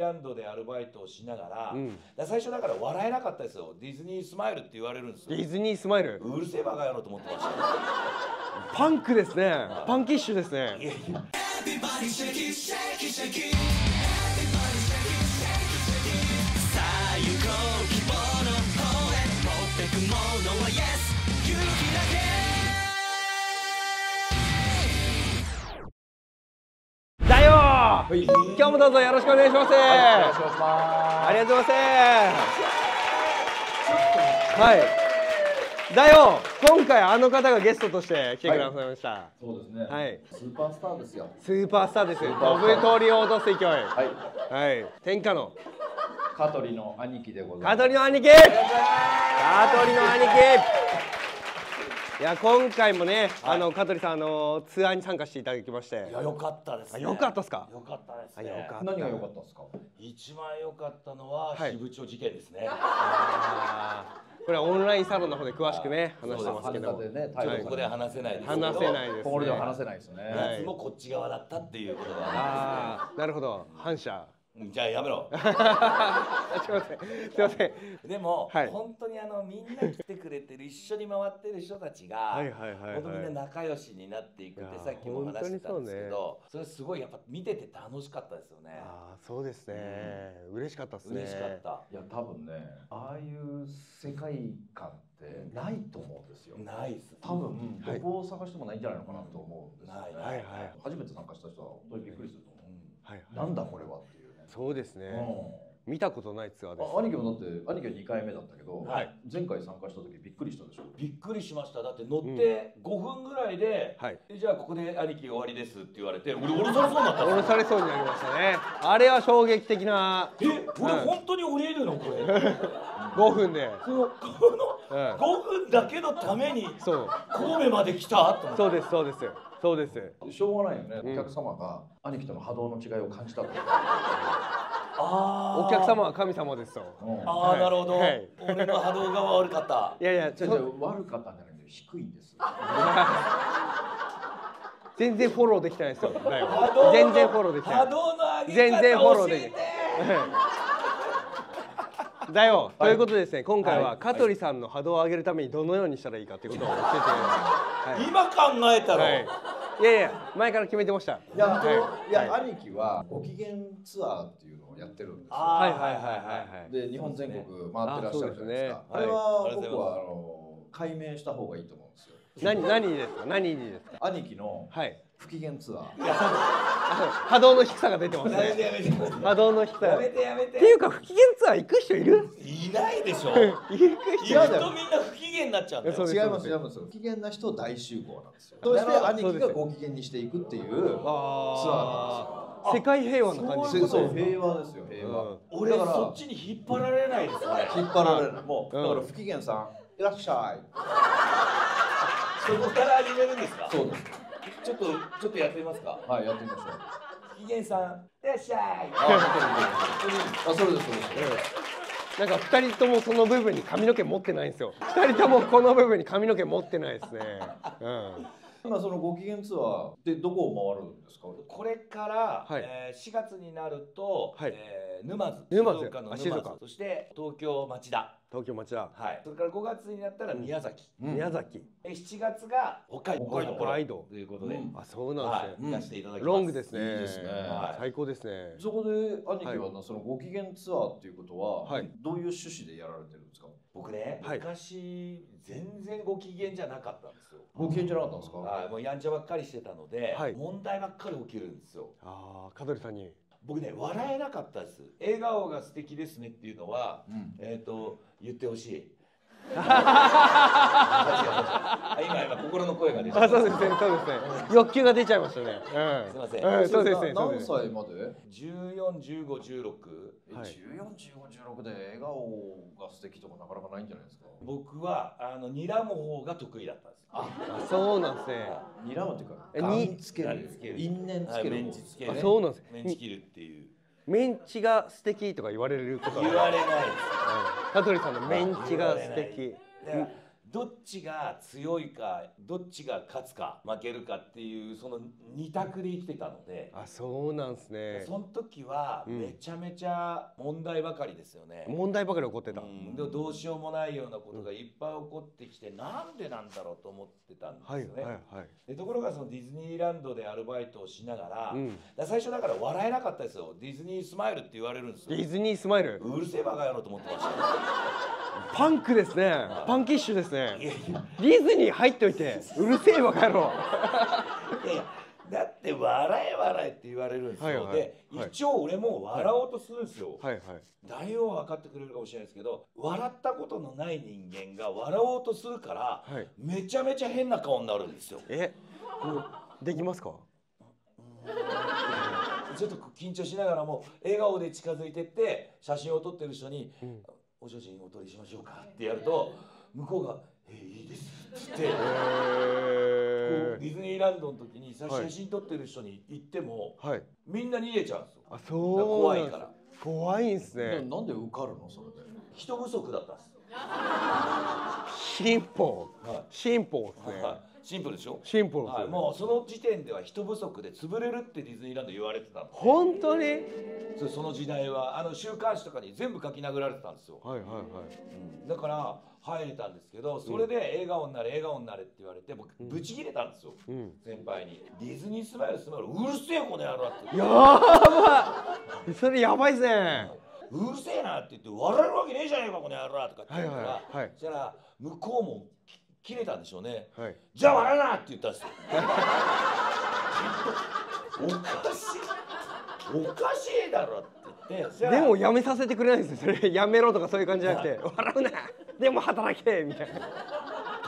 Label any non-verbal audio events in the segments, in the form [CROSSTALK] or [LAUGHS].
ランドでアルバイトをしながら,、うん。最初だから笑えなかったですよ。ディズニースマイルって言われるんですよ。ディズニースマイル？うるせえバカ野郎と思ってました。よ [LAUGHS] パンクですね。パンキッシュですね。いやいやよ今日もどうぞよろしくお願いします、よろしくお願い。しまありがとうございます。はい。だよ。今回あの方がゲストとして来てくださいました、す。そうですね。はい。スーパースターですよ。スーパースターです。ーパースター。飛ぶ鳥を落とす勢いはい。はい。天下の。香取の兄貴でございます。香取の兄貴。香取の兄貴いや今回もね、あの香取さんあのツアーに参加していただきまして。いやよかったですね。あよかったっすか？よかったですね。あよかった。何が良かったですか？一番良かったのははい。支部長事件ですね、これはオンラインサロンの方で詳しくね話してますけどね、ちょっ逮捕とここでは話せないです。話せないですね。ここでは話せないですね。はい。いつもこっち側だったっていうことがああなるほど。反射。うんじゃあやめろ。[LAUGHS] すいません。すいません。でも、はい。本当にあのみんな来てくれてる一緒に回ってる人たちが、はいはいはいはい。本当みんな仲良しになっていくってさっきも話してたんですけ本どそ,、れすごいやっぱ見てて楽しかったですよね。ああそうですね、嬉しかったですね。嬉しかった。いや、多分ね、ああいう世界観ってないと思うんですよ。ないっす。多分、はい。どこを探してもないんじゃないのかなと思うんですよね。ないはいはい。初めて参加した人は本当にびっくりすると思はい、う。なんだこれは。そうですね、うん。見たことないツアーです。あ兄貴もだって兄貴は2回目だったけど、はい。前回参加した時びっくりしたでしょ？びっくりしました。だって乗って5分ぐらいで、はい。じゃあここで兄貴終わりですって言われて俺降ろされそうになった。ん降ろですされそうになりましたね。あれは衝撃的な。よえ俺うん。本当に降りるの？これ。[LAUGHS] 5分で、このこうん。の、5分だけのためにそう。神戸まで来た？と思って。そうですそうですそうです。しょうがないよね、うん。お客様が兄貴との波動の違いを感じたと、あー。お客様は神様ですとうん。ああ、はい。なるほど、はい。俺の波動が悪かった。いやいやじゃあじゃあ悪かったんじゃないんだよ低いんです。[LAUGHS] 全然フォローできてないですよ。全然フォローできてない。波動の上げ方全然フォローできて。[LAUGHS] だよ、はい。ということでですね今回ははい。香取さんの波動を上げるためにどのようにしたらいいかということを教えてくれます今考えたら、はい、やいや前から決めてました。いや,、はい。い、や、はい。兄貴はご機嫌ツアーっていうのをやってるんですよ。あはいはいはいはいはい。で日本全国回ってらっしゃるじゃないですか。あれははい僕はあの解明した方がいいと思うんですよ。何何ですか？何にですか？兄貴のはい不機嫌ツアー。あ波動の低さが出てますやめてねやめて。波動の低さやめてやめて。ていうか不機嫌ツアー行く人いる？いないでしょ。[LAUGHS] 行く人行く違うだよとみんな不機嫌になっちゃうんだよ。違います違います。不機嫌な人大集合なんです。よそして兄貴がご機嫌にしていくっていうツアーなんあー。世界平和な感じですよそう平和ですよ平和、うん俺だからそっちに引っ張られないですよね引っ張られる。もう、うん。だから不機嫌さんいらっしゃい。[LAUGHS] そこから始めるんですか？そうですちょっとちょっとやってみますか。はいやってみましょう。不機嫌さんいらっしゃい。あそれですそうです。なんか二人ともその部分に髪の毛持ってないんですよ。二人ともこの部分に髪の毛持ってないですね。うん今そのご機嫌ツアーでどこを回るんですか？これから、はい。えー4月になると、はい。えー沼津。沼岡の沼津。そして東京町田。東京町田。はい。それから5月になったら宮崎、うん。宮崎。え7月が北海道。北海道。ということで、うん。あそうなんはい。ですね行かせていただきます。ロングですね。いいですね。はい。最高ですね。そこで兄貴はそのご機嫌ツアーっていうことは、はい。どういう趣旨でやられてるんですか？僕ね、はい。昔全然ご機嫌じゃなかったんですよ。ご機嫌じゃなかったんですか？はい、もうやんちゃばっかりしてたので、はい。問題ばっかり起きるんですよ。ああ香取さんに。僕ね笑えなかったです。笑顔が素敵ですねっていうのはうん。えっ、と言ってほしい。あ今今心の声が出ちゃった。あそうですねそうですね [LAUGHS] 欲求が出ちゃいましたね。うん。すいません。うんそうですねそう何です歳まで？141516えはい。14、15、16で笑顔が素敵とかなかなかないんじゃないですか？僕はあの睨む方が得意だったんです。あそうなんですね。睨むっていうかえにつける。因縁つける。そうなんです。メンチ切るっていうメンチが素敵とか言われることは言われないです。はい香取さんのメンチが素敵。でどっちが強いかどっちが勝つか負けるかっていうその二択で生きてたので。あそうなんですね。その時はうん。めちゃめちゃ問題ばかりですよね。問題ばかり起こってた、うん。でどうしようもないようなことがいっぱい起こってきて、なんでなんだろうと思ってたんですはいよね。はいはい。でところがそのディズニーランドでアルバイトをしながら,、うん。最初だから笑えなかったですよ。ディズニースマイルって言われるんですよ。ディズニースマイル？うるせえバカ野郎と思ってましたよ。[LAUGHS] パンクですね。パンキッシュですいやね。いやディズニー入っといて。うるせえバカ野郎。いやいやだって笑え笑えって言われるんですよ、はいはい。で、はい。一応俺も笑おうとするんですよ、はい。はい。誰も分かってくれるかもしれないですけど笑ったことのない人間が笑おうとするから、はい。めちゃめちゃ変な顔になるんですよ。え？できますか？ちょっと緊張しながらも笑顔で近づいてって写真を撮ってる人にん「お写真お撮りしましょうか」ってやると向こうが「えいいです」っって。ディズニーランドの時に写真撮ってる人に行っても、はい。みんな逃げちゃうんですよ。あそう。怖いから。怖いんすなねなんで受かるのそれで？人不足だったんです。[LAUGHS] 進歩は進歩ですね。いはい、シンプルでしょ？進歩ですはい、もうその時点では人不足で潰れるってディズニーランド言われてたの本当に？そその時代はあの週刊誌とかに全部書き殴られてたんですよ、はいはいはい。うん。だから入れたんですけどそれで笑顔になれ笑顔になれって言われて僕ブチ切れたんですよ、うん。先輩に。ディズニースマイルスマイルうるせえこの野郎って。やばい。それやばいっすねうるせえなって言って笑えるわけねえじゃねえかこの野郎とかって言うから、はいはいはい。そしたら向こうもき切れたんでしょうね。はい。じゃあ笑うなって言ったんですよ。おかしい。おかしいだろって言って。でもやめさせてくれないんですよ。それやめろとかそういう感じじゃなくて。笑うな。でも働けみたいな。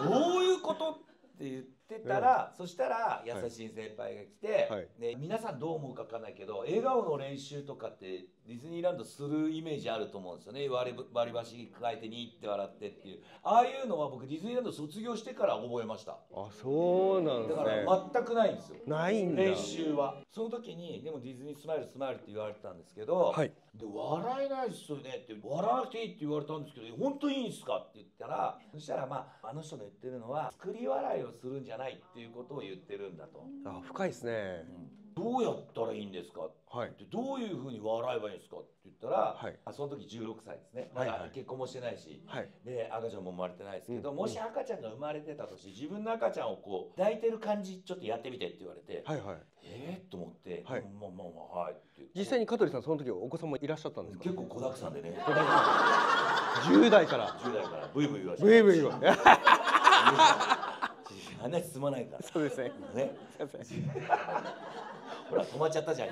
どういうことって言ってたら、そしたら優しい先輩が来て、はい。ね、皆さんどう思うかわかんないけど笑顔の練習とかってディズニーランドするイメージあると思うんですよね。割り箸加えてにって笑ってっていう。ああいうのは僕ディズニーランド卒業してから覚えました。あそうなんでだすね。から全くないんですよ。ないんだ。練習は。その時にでもディズニースマイルスマイルって言われてたんですけど、はい。で笑えないっすよねって笑わなくていいって言われたんですけど本当いいんすかって言ったらそしたらまああの人が言ってるのは作り笑いをするんじゃないっていうことを言ってるんだと、あ深いですね。どうやったらいいんですか？はい。どういうふうに笑えばいいんですかって言ったら、はい。あその時16歳ですね。まだ結婚もしてないし、はい。で赤ちゃんも生まれてないですけど、うん。もし赤ちゃんが生まれてたとして自分の赤ちゃんをこう抱いてる感じちょっとやってみてって言われて、はいはい。えー、と思って、はい。まあまあまあはいって実際に香取さんその時お子さんもいらっしゃったんですか？結構子だくさんでね。10代から。10代から。ブイブイ言わせブイブイ言わ [LAUGHS] 話進まないから。そうですね。ね。ほら止まっちゃったじゃん。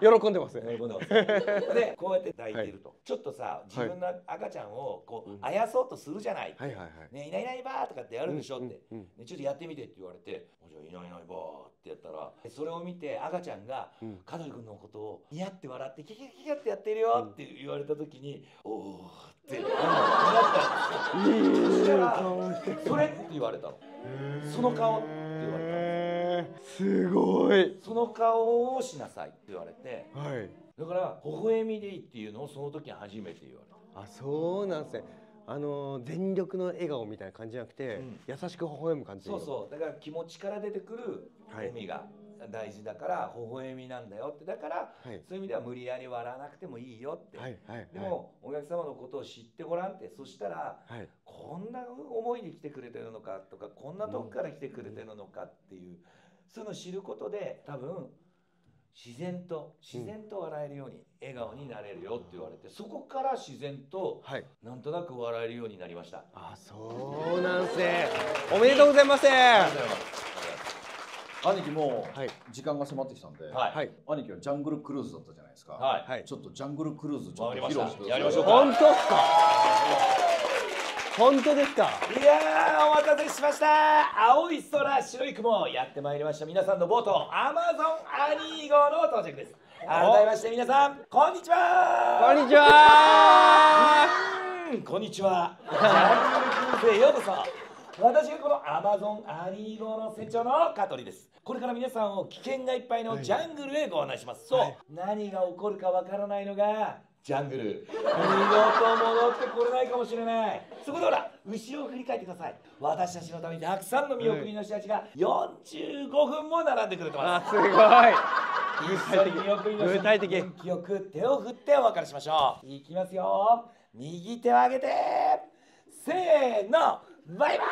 喜んでますね。喜んでますでこうやって抱いてると、ちょっとさ自分の赤ちゃんをこう、あやそうとするじゃない、はいはいはい。ね、いないいないばーとかってやるでしょって、うんうんねちょっとやってみてって言われて。じゃあいないいないばーってやったら。それを見て赤ちゃんがうん。香取君のことをニヤって笑ってキャキャキャキャってやってるよって言われた時に、おおってなったんですよ。そしたらそれって言われたのその顔って言われたんです。すごい。その顔をしなさいって言われて。はい。だから微笑みでいいっていうのをその時に初めて言われた。あそうなんですね。あの全力の笑顔みたいな感じじゃなくて、うん。優しく微笑む感じそうそう。だから気持ちから出てくるはい。笑みが大事だから微笑みなんだよって。だから、はい。そういう意味では無理やり笑わなくてもいいよって、はいはいでも、お客様のことを知ってごらんって。そしたらはい。こんな思いで来てくれてるのかとかこんなとこから来てくれてるのかっていう、そういうのを知ることで多分自然と自然と笑えるように、笑顔になれるよって言われてそこから自然とはい。なんとなく笑えるようになりました。あそうなんすねおめでとうございます兄貴も時間が迫ってきたんで、はい。はい。兄貴はジャングルクルーズだったじゃないですか、はい。はい。ちょっとジャングルクルーズちょっと披露してください。やりましょうか。本当っすか？本当ですか？いやーお待たせしました。青い空白い雲やってまいりました。皆さんのボートアマゾンアニー号の到着です。改めまして皆さんこんにちは。こんにちは。うんこんにちは。ジャングルクルーズへようこそ私がこのアマゾンアニー号の船長の香取です。これから皆さんを危険がいっぱいのジャングルへご案内します、そう、何が起こるかわからないのがジャングル。二度と戻ってこれないかもしれない。そこでほら後ろを振り返ってください。私たちのためにたくさんの見送りの人たちが45分も並んでくれてます。あすごい。一緒に見送りの人具体的。元気よく手を振ってお別れしましょう。いきますよ。右手を上げて。せーのバイバー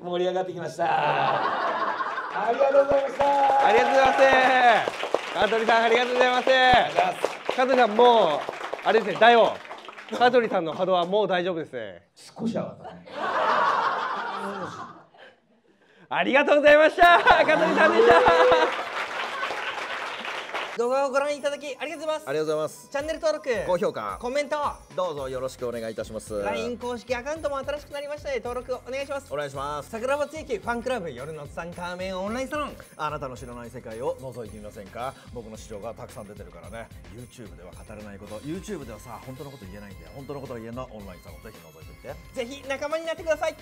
イ。盛り上がってきました。ありがとうございました。ありがとうございます。香取さんありがとうございます。香取さんもうあれですね大王香取さんの波動はもう大丈夫ですね。少し上がったねありがとうございました。香取さんでした動画をご覧いただきありがとうございます。ありがとうございます。チャンネル登録高評価。コメント。どうぞよろしくお願いいたします。LINE 公式アカウントも新しくなりましたので登録お願いします。お願いします。桜庭つゆきファンクラブ夜のツタンカーメンオンラインサロン。あなたの知らない世界を覗いてみませんか。僕の市場がたくさん出てるからね。YouTube では語れないこと。YouTube ではさ本当のこと言えないんだよ。本当のことが言えるの。はオンラインサロンぜひ覗いてみて。ぜひ仲間になってください